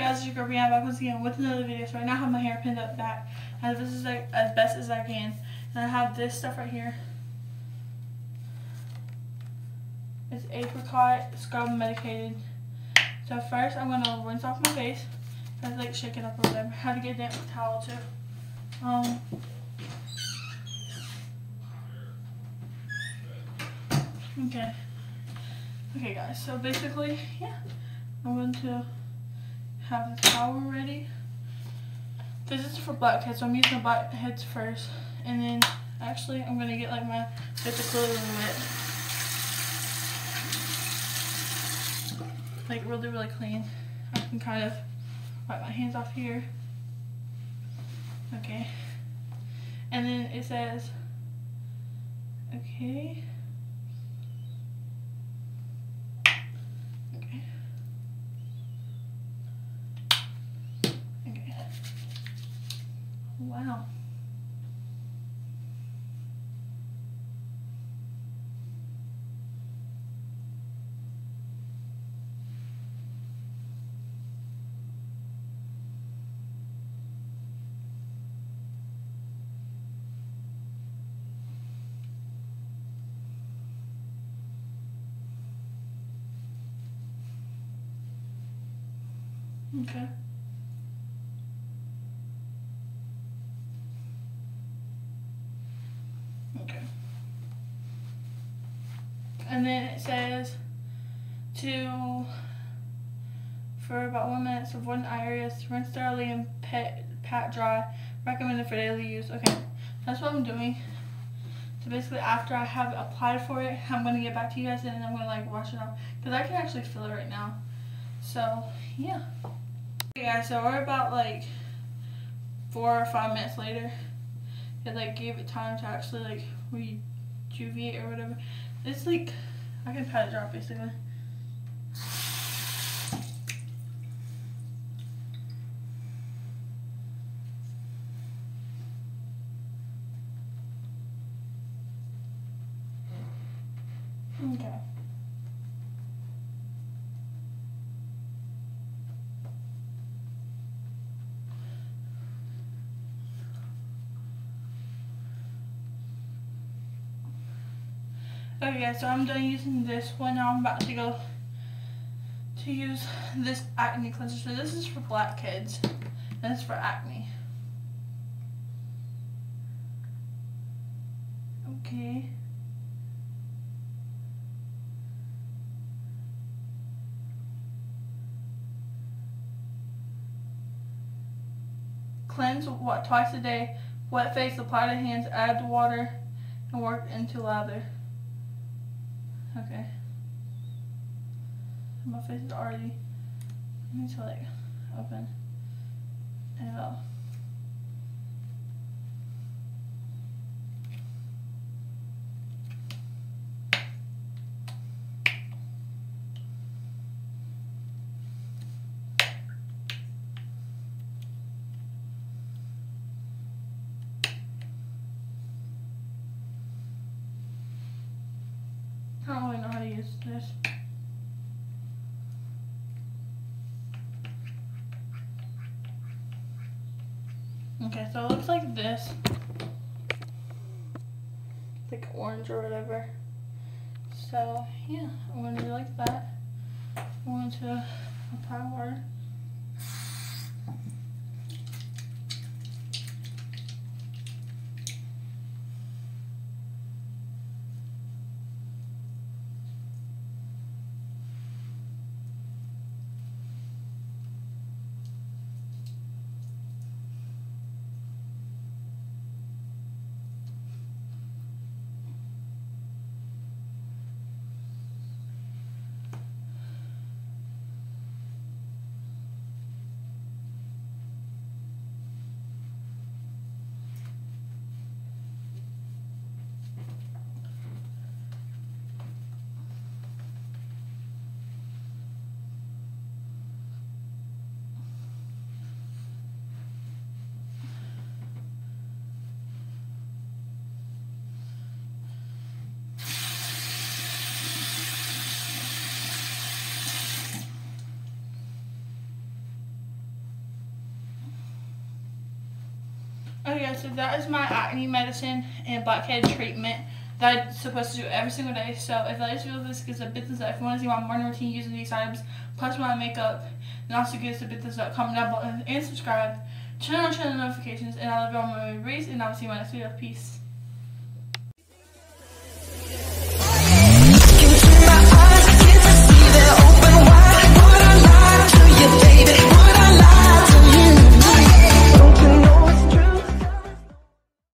guys, it's your girl Brianna back once again with another video. So right now I have my hair pinned up back as this is like as best as I can. And I have this stuff right here. It's apricot scrub medicated. So first I'm gonna rinse off my face. I to like shake it up or whatever. I have to get damp towel too. Um Okay. Okay guys, so basically, yeah. I'm going to have the towel ready. This is for blackheads, so I'm using the blackheads first. And then, actually, I'm going to get like my bit of glue wet. Like really, really clean. I can kind of wipe my hands off here. Okay. And then it says, okay. Wow. Okay. And then it says to for about one minute so avoid areas rinse thoroughly and pat dry. Recommended for daily use. Okay that's what i'm doing. So basically after i have applied for it i'm going to get back to you guys and then i'm going to like wash it off. Because i can actually feel it right now. So yeah. Okay guys so we're about like four or five minutes later. It like gave it time to actually like rejuvenate or whatever. It's like, I can pat it drop basically. Okay. Okay so I'm done using this one. Now I'm about to go to use this acne cleanser. So this is for blackheads. And this is for acne. Okay. Cleanse what twice a day. Wet face, apply to hands, add water, and work into lather. Okay. My face is already, I need to like open it. I don't really know how to use this. Okay, so it looks like this. Like orange or whatever. So, yeah, I'm going to do like that. I'm going to uh, apply water. Oh, okay, guys, so that is my acne medicine and blackhead treatment that I'm supposed to do every single day. So if I just feel this gives a business if you want to see my morning routine using these items, plus my makeup, then also give us a business up, comment down below and subscribe. Turn on channel notifications and I love you all my race and I'll see you in my next video. Peace.